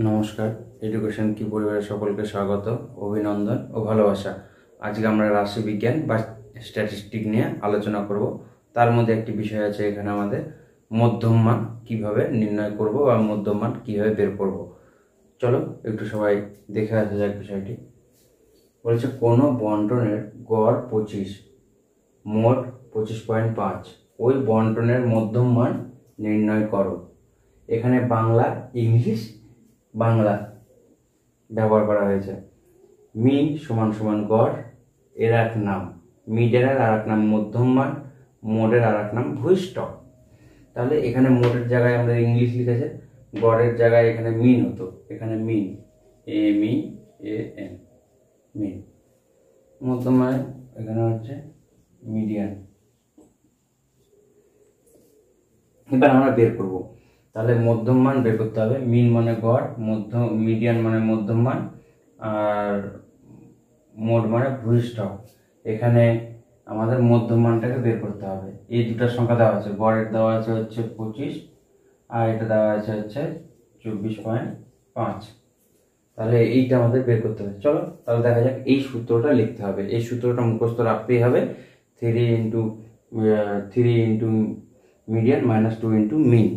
নমস্কার এডুকেশন কি পরিবারের সকলকে স্বাগত, অভিনন্দন ও ভালোবাসা। আজকে আমরা রাশি বিজ্ঞান বা স্ট্যাটিস্টিক নিয়ে আলোচনা করব। তার মধ্যে একটি বিষয় আছে এখানে আমাদের, মধ্যম মান কীভাবে নির্ণয় করব বা মধ্যম মান কীভাবে বের করব। চলো, একটু সবাই দেখে আসা যাক বিষয়টি। বলেছে, কোনো বন্টনের গড় পঁচিশ, মোট পঁচিশ পয়েন্ট পাঁচ। ওই বন্টনের মধ্যম মান নির্ণয় করো। এখানে বাংলা, ইংলিশ বাংলা ব্যবহার করা হয়েছে। মি সমান সমান গড়, এর এক নাম। মিডের আর এক নাম মধ্যম মান মোডের আর এক নাম ভূইষ্ঠ। তাহলে এখানে মোডের জায়গায় আমাদের ইংলিশ লিখেছে, গড়ের জায়গায় এখানে মিন হতো এখানে মিন। এ মি, এ এন, মিন। মধ্যম মানে এখানে হচ্ছে মিডিয়ান। এবার আমরা বের করব। তাহলে মধ্যম মান বের করতে হবে। মিন মানে গড়, মধ্য, মিডিয়ান মানে মধ্যম মান, আর মোড মানে ভূইষ্ঠ। এখানে আমাদের মধ্যম মানটাকে বের করতে হবে। এই দুটার সংখ্যা দেওয়া আছে। গড়ের দেওয়া আছে হচ্ছে পঁচিশ, আর এটা দেওয়া আছে হচ্ছে চব্বিশ পয়েন্ট পাঁচ। তাহলে এইটা আমাদের বের করতে হবে। চলো, তাহলে দেখা যাক এই সূত্রটা লিখতে হবে। এই সূত্রটা মুখস্থ রাখতেই হবে। Three into three into median minus two into mean.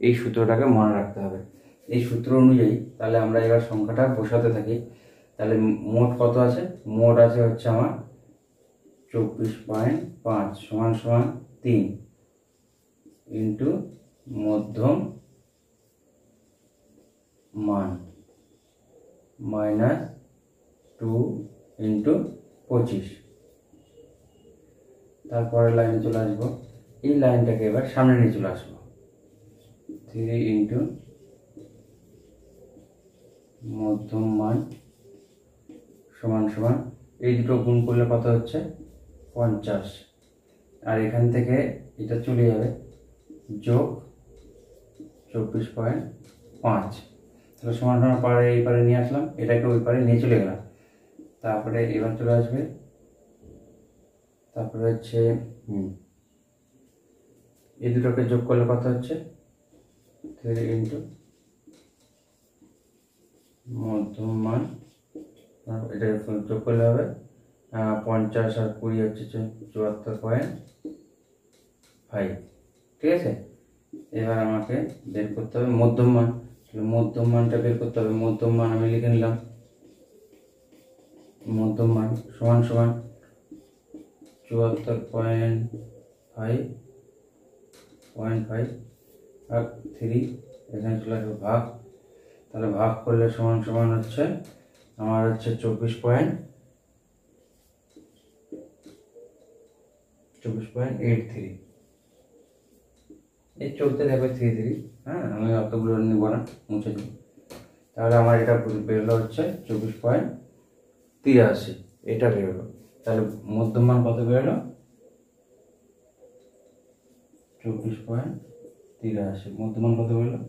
এই সূত্রটাকে মনে রাখতে হবে। এই সূত্র অনুযায়ী তাহলে আমরা এবার সংখ্যাটা বসাতে থাকি। তাহলে মোট কত আছে? মোট আছে হচ্ছে আমার চব্বিশ পয়েন্ট পাঁচ সমান সমান তিন ইন্টু মধ্যম মান মাইনাস টু ইন্টু পঁচিশ। তারপরে লাইনে চলে আসব। এই লাইনটাকে এবার সামনে নিয়ে চলে আসব। থ্রি ইন্টু মধ্যম মান সমান সমান, এই দুটো গুণ করলে কত হচ্ছে? পঞ্চাশ। আর এখান থেকে এটা চলে যাবে যোগ চব্বিশ পয়েন্ট পাঁচ। তাহলে সমান সমান পারে এই পারে নিয়ে আসলাম, এটাকে ওই পারে নিয়ে চলে গেলাম। তারপরে এবার চলে আসবে, তারপরে হচ্ছে এই দুটোকে যোগ করলে কত হচ্ছে? থ্রি ইন্টু মধ্যম মান এটা যোগ করলে হবে। পঞ্চাশ আর কুড়ি হচ্ছে চুয়াত্তর পয়েন্ট ফাইভ ঠিক আছে? এবার আমাকে বের করতে হবে মধ্যম মান মধ্যম মানটা বের করতে হবে। মধ্যম মান আমি লিখে নিলাম। মধ্যম মান সমান সমান চুয়াত্তর পয়েন্ট ফাইভ পয়েন্ট ফাইভ ভাগ থ্রি, এখানে চলে আসবে ভাগ। তাহলে ভাগ করলে সমান সমান হচ্ছে, আমার হচ্ছে চব্বিশ পয়েন্ট চব্বিশ পয়েন্ট এইট থ্রি এই চলতে থাকবে থ্রি থ্রি হ্যাঁ? আমি অতগুলো নিব না, মুছে দিই তাহলে আমার এটা বেরোলো হচ্ছে চব্বিশ পয়েন্ট তিরাশি, এটা বেরোলো। তাহলে মধ্যমান কত বেরোলো? চব্বিশ পয়েন্ট তিরাশি মধ্যমান কত বেরোলো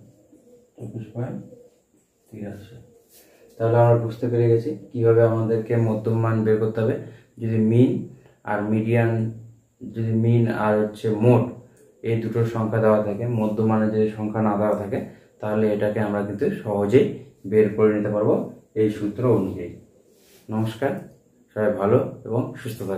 চব্বিশ পয়েন্ট তিরাশি। তাহলে আমরা বুঝতে পেরে গেছি কীভাবে আমাদেরকে মধ্যম মান বের করতে হবে। যদি মিন আর মিডিয়ান, যদি মিন আর হচ্ছে মোট এই দুটোর সংখ্যা দেওয়া থাকে মধ্যমানের যদি সংখ্যা না দেওয়া থাকে, তাহলে এটাকে আমরা কিন্তু সহজেই বের করে নিতে পারব এই সূত্র অনুযায়ী। নমস্কার, সবাই ভালো এবং সুস্থ থাকবে